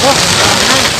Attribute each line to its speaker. Speaker 1: Oh,